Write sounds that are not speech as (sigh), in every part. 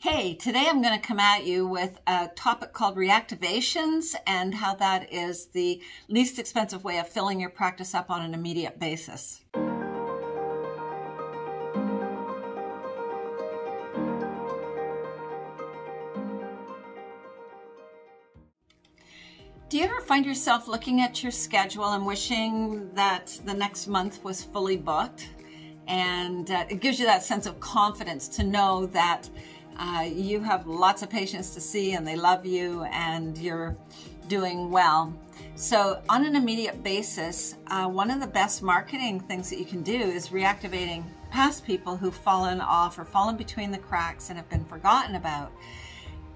Hey, today I'm going to come at you with a topic called reactivations and how that is the least expensive way of filling your practice up on an immediate basis. Do you ever find yourself looking at your schedule and wishing that the next month was fully booked? And uh, it gives you that sense of confidence to know that uh, you have lots of patients to see and they love you and you're doing well. So, on an immediate basis, uh, one of the best marketing things that you can do is reactivating past people who've fallen off or fallen between the cracks and have been forgotten about.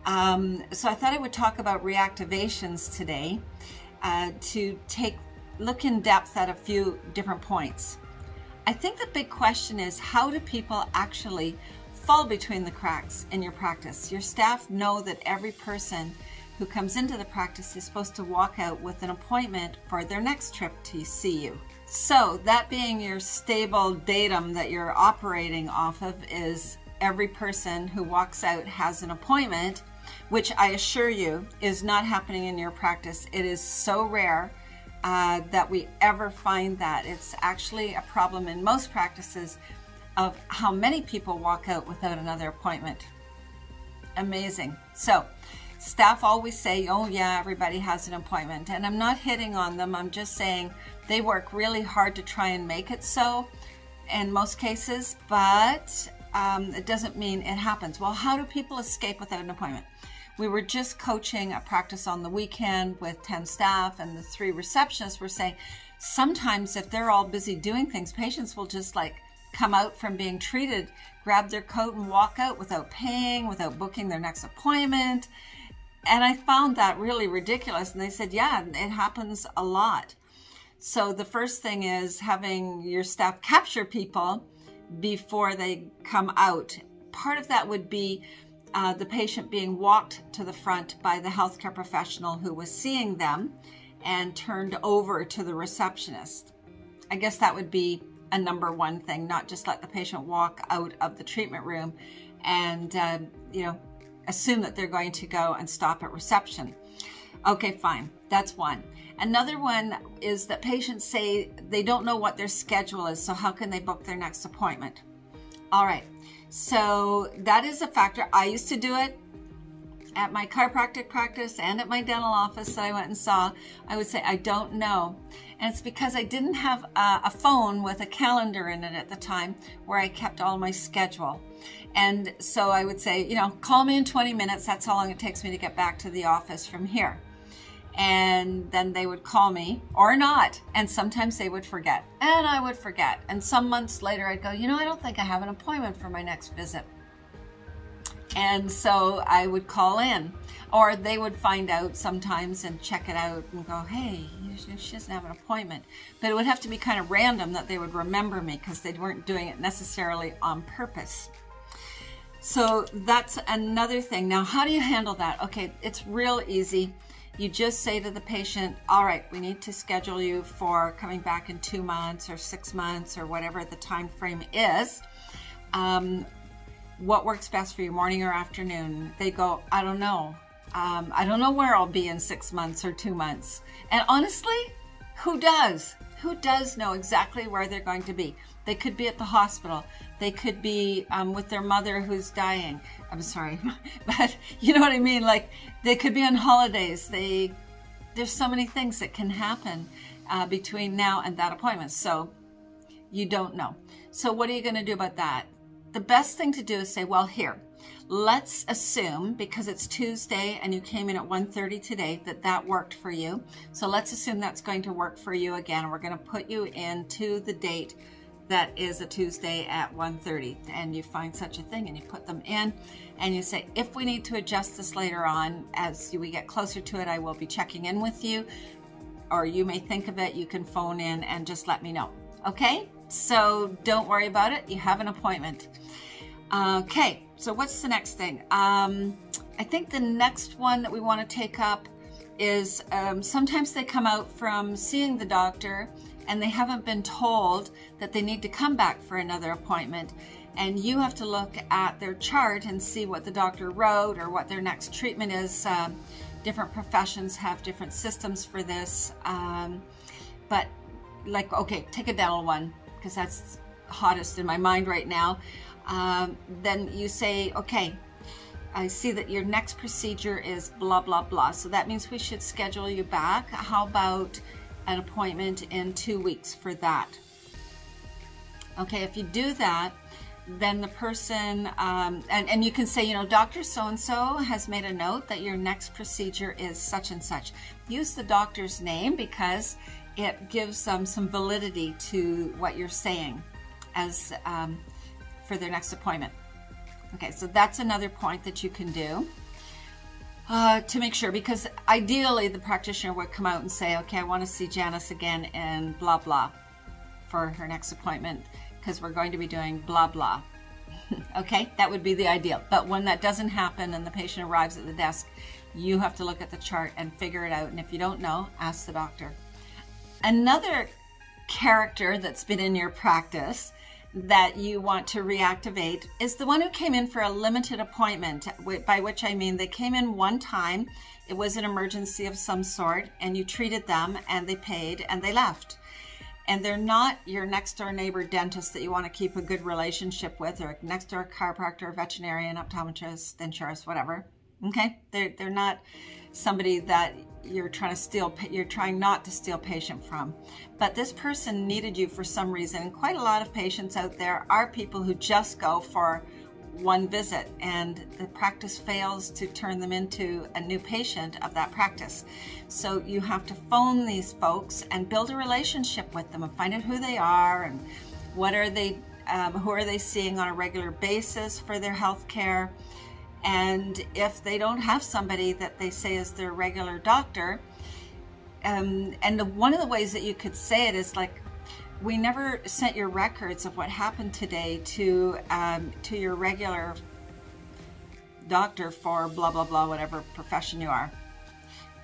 Um, so I thought I would talk about reactivations today uh, to take look in depth at a few different points. I think the big question is how do people actually fall between the cracks in your practice? Your staff know that every person who comes into the practice is supposed to walk out with an appointment for their next trip to see you. So that being your stable datum that you're operating off of is every person who walks out has an appointment which I assure you is not happening in your practice. It is so rare uh, that we ever find that. It's actually a problem in most practices of how many people walk out without another appointment. Amazing. So, staff always say, oh, yeah, everybody has an appointment. And I'm not hitting on them, I'm just saying they work really hard to try and make it so in most cases, but um, it doesn't mean it happens. Well, how do people escape without an appointment? We were just coaching a practice on the weekend with 10 staff, and the three receptionists were saying sometimes if they're all busy doing things, patients will just like come out from being treated, grab their coat, and walk out without paying, without booking their next appointment. And I found that really ridiculous. And they said, yeah, it happens a lot. So the first thing is having your staff capture people before they come out. Part of that would be uh, the patient being walked to the front by the healthcare professional who was seeing them and turned over to the receptionist. I guess that would be a number one thing, not just let the patient walk out of the treatment room and, uh, you know, assume that they're going to go and stop at reception. Okay, fine. That's one. Another one is that patients say they don't know what their schedule is, so how can they book their next appointment? All right. So that is a factor. I used to do it at my chiropractic practice and at my dental office that I went and saw. I would say, I don't know. And it's because I didn't have a, a phone with a calendar in it at the time where I kept all my schedule. And so I would say, you know, call me in 20 minutes. That's how long it takes me to get back to the office from here and then they would call me or not and sometimes they would forget and i would forget and some months later i'd go you know i don't think i have an appointment for my next visit and so i would call in. Or they would find out sometimes and check it out and go hey she doesn't have an appointment. But it would have to be kind of random that they would remember me because they weren't doing it necessarily on purpose. So that's another thing. Now how do you handle that? Okay it's real easy. You just say to the patient, all right, we need to schedule you for coming back in two months or six months or whatever the time frame is. Um, what works best for you, morning or afternoon? They go, I don't know. Um, I don't know where I'll be in six months or two months. And honestly, who does? Who does know exactly where they're going to be? They could be at the hospital. They could be um, with their mother who's dying. I'm sorry, (laughs) but you know what I mean. Like they could be on holidays. They there's so many things that can happen uh, between now and that appointment. So you don't know. So what are you going to do about that? The best thing to do is say, well, here, let's assume because it's Tuesday and you came in at 1:30 today that that worked for you. So let's assume that's going to work for you again. We're going to put you into the date that is a Tuesday at 1.30 and you find such a thing and you put them in and you say, if we need to adjust this later on, as we get closer to it, I will be checking in with you or you may think of it, you can phone in and just let me know. Okay, so don't worry about it. You have an appointment. Okay, so what's the next thing? Um, I think the next one that we want to take up is um, sometimes they come out from seeing the doctor and they haven't been told that they need to come back for another appointment. and you have to look at their chart and see what the doctor wrote or what their next treatment is. Um, different professions have different systems for this. Um, but like, okay, take a dental one because that's hottest in my mind right now. Um, then you say, okay, I see that your next procedure is blah, blah, blah. So that means we should schedule you back. How about an appointment in two weeks for that? Okay, if you do that, then the person, um, and, and you can say, you know, Dr. So-and-so has made a note that your next procedure is such and such. Use the doctor's name because it gives them some validity to what you're saying as um, for their next appointment. Okay, so that's another point that you can do uh, to make sure, because ideally the practitioner would come out and say, okay, I want to see Janice again and blah, blah for her next appointment because we're going to be doing blah, blah. (laughs) okay, that would be the ideal. But when that doesn't happen and the patient arrives at the desk, you have to look at the chart and figure it out. And if you don't know, ask the doctor. Another character that's been in your practice that you want to reactivate is the one who came in for a limited appointment, by which I mean they came in one time, it was an emergency of some sort, and you treated them and they paid and they left. And they're not your next door neighbor dentist that you want to keep a good relationship with, or next door chiropractor, veterinarian, optometrist, dentist, whatever. Okay, they're they're not somebody that you're trying to steal you're trying not to steal patient from. But this person needed you for some reason and quite a lot of patients out there are people who just go for one visit and the practice fails to turn them into a new patient of that practice. So you have to phone these folks and build a relationship with them and find out who they are and what are they um, who are they seeing on a regular basis for their health care and if they don't have somebody that they say is their regular doctor, um, and the, one of the ways that you could say it is like, we never sent your records of what happened today to um, to your regular doctor for blah blah blah whatever profession you are.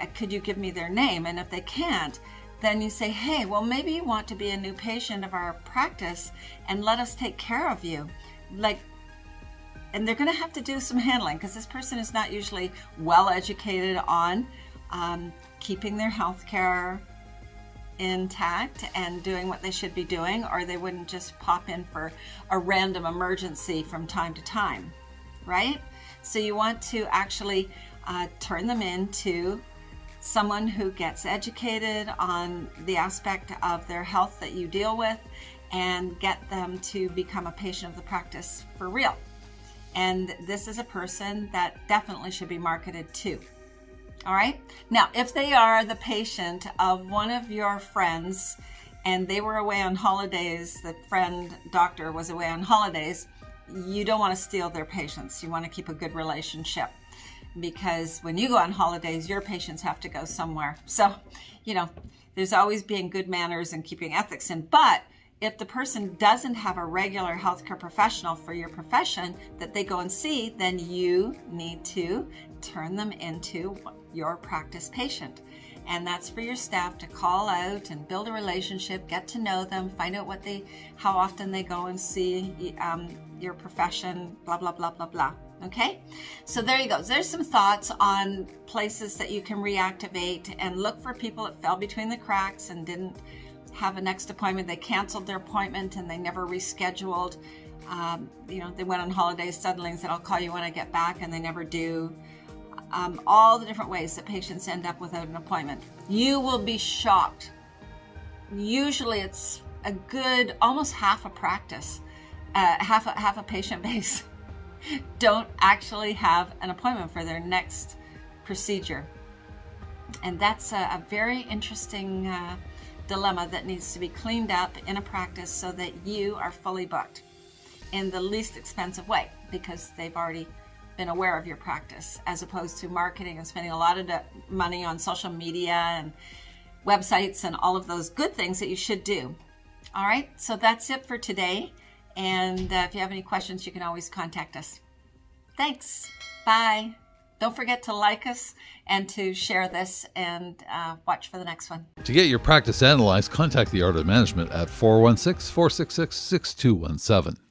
Uh, could you give me their name? And if they can't, then you say, hey, well maybe you want to be a new patient of our practice and let us take care of you. Like and they're going to have to do some handling because this person is not usually well educated on um, keeping their health care intact and doing what they should be doing, or they wouldn't just pop in for a random emergency from time to time, right? So you want to actually uh, turn them into someone who gets educated on the aspect of their health that you deal with and get them to become a patient of the practice for real. And this is a person that definitely should be marketed to. All right. Now, if they are the patient of one of your friends and they were away on holidays, the friend doctor was away on holidays, you don't want to steal their patients. You want to keep a good relationship because when you go on holidays, your patients have to go somewhere. So, you know, there's always being good manners and keeping ethics in. But if the person doesn't have a regular healthcare professional for your profession that they go and see, then you need to turn them into your practice patient. And that's for your staff to call out and build a relationship, get to know them, find out what they, how often they go and see um, your profession, blah, blah, blah, blah, blah. Okay, so there you go. There's some thoughts on places that you can reactivate and look for people that fell between the cracks and didn't have a next appointment. They canceled their appointment and they never rescheduled. Um, you know, they went on holidays suddenly and said, I'll call you when I get back, and they never do. Um, all the different ways that patients end up without an appointment. You will be shocked. Usually it's a good, almost half a practice, uh, half, a, half a patient (laughs) base don't actually have an appointment for their next procedure. And that's a, a very interesting uh, dilemma that needs to be cleaned up in a practice so that you are fully booked in the least expensive way because they've already been aware of your practice as opposed to marketing and spending a lot of money on social media and websites and all of those good things that you should do. All right, so that's it for today. And uh, if you have any questions, you can always contact us. Thanks. Bye. Don't forget to like us and to share this and uh, watch for the next one. To get your practice analyzed, contact the Art of Management at 416 466 6217.